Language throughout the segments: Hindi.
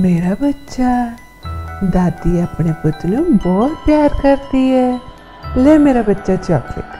मेरा बच्चा दादी अपने पुत बहुत प्यार करती है। ले मेरा बच्चा चॉकलेट।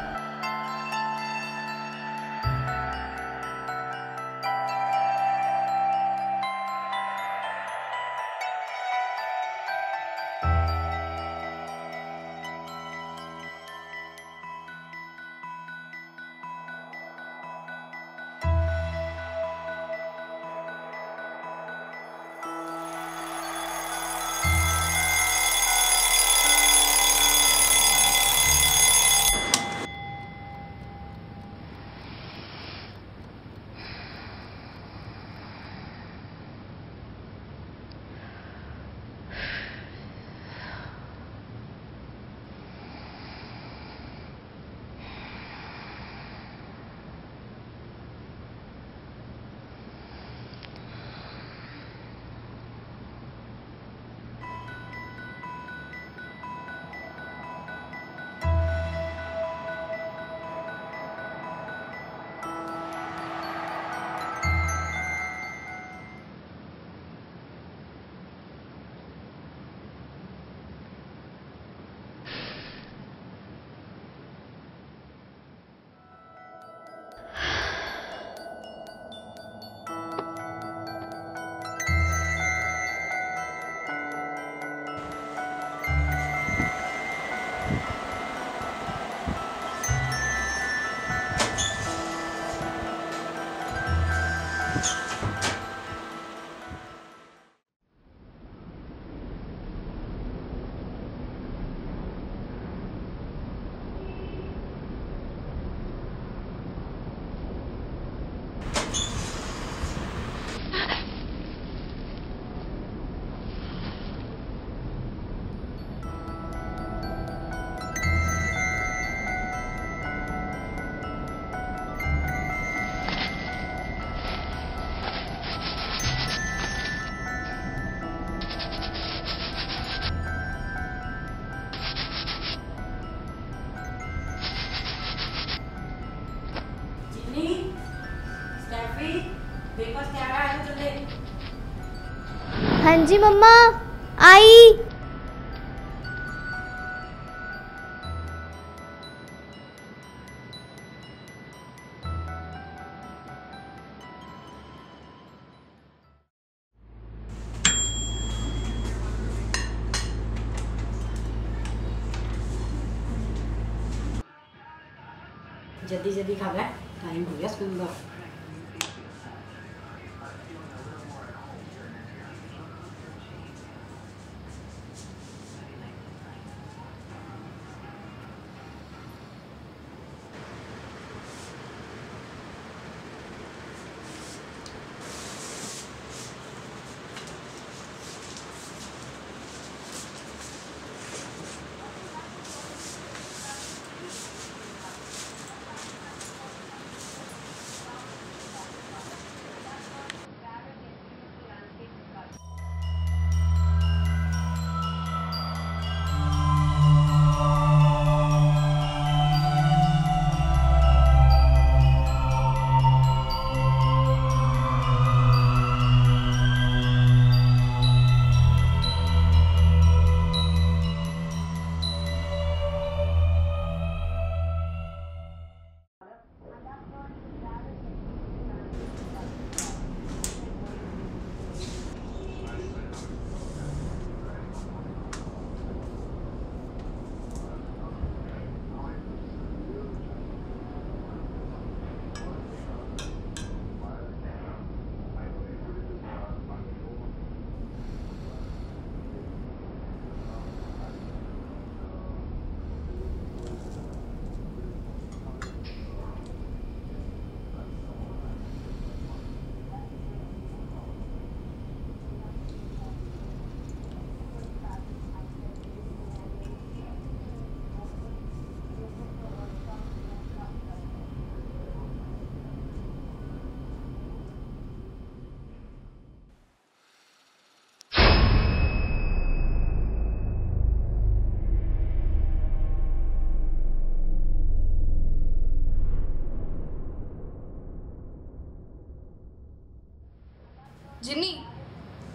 हाँ जी मम्मा आई। जल्दी जल्दी खा गए टाइम हो गया स्कूल का।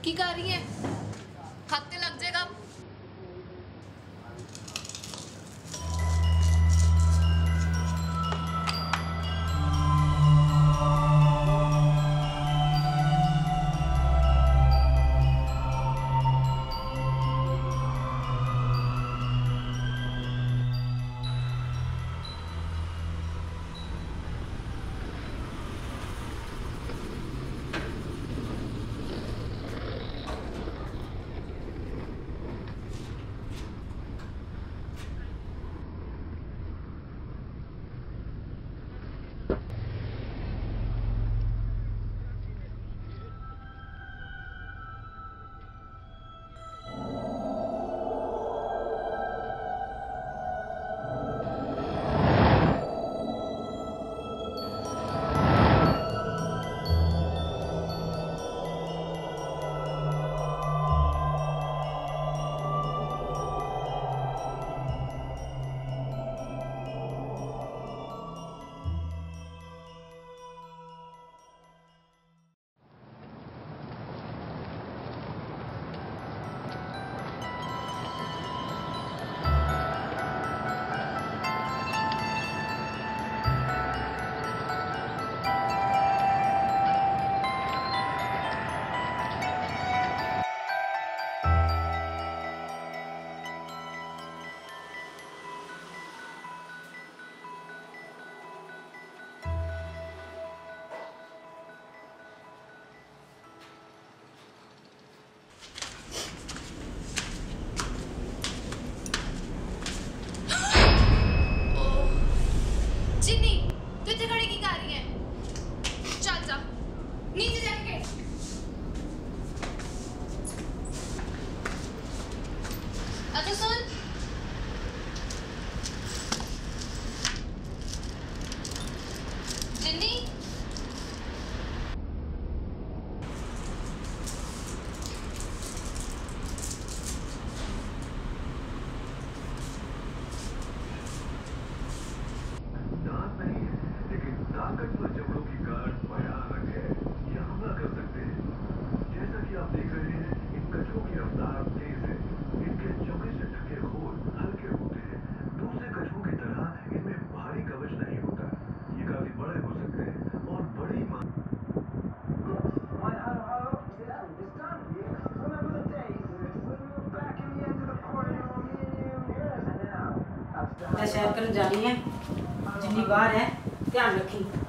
की कर रही है। करन जा रही हैं। जितनी बार है ध्यान रखी।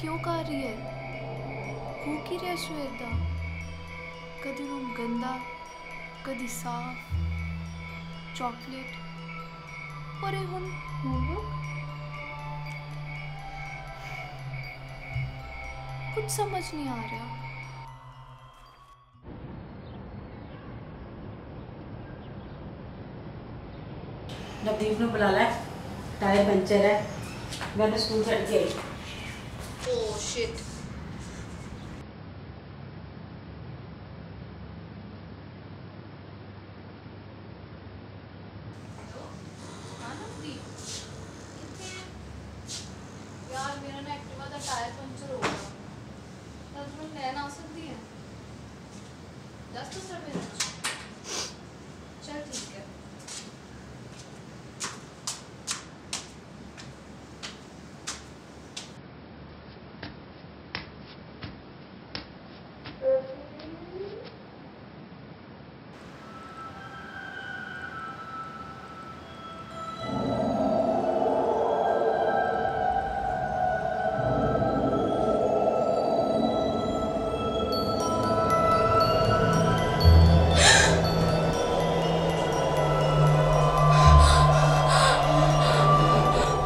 क्यों कर रही है? हो की रहा श्वेता कभी रूम गंदा, कभी साफ़, चॉकलेट, और हम कुछ समझ नहीं आ रहा। नवदीप ने बुला लाया। टायर पंचर है। मैंने स्कूल छड़ के आई। Oh shit. That's the service.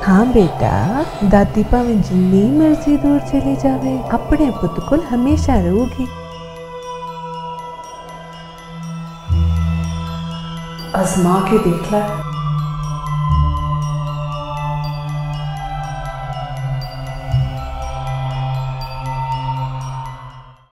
हाँ बेटा, दादी भावे जिनी मर्ज़ी दूर चली जावे, अपने पुत को हमेशा रहूगी। आजमा के देख ला।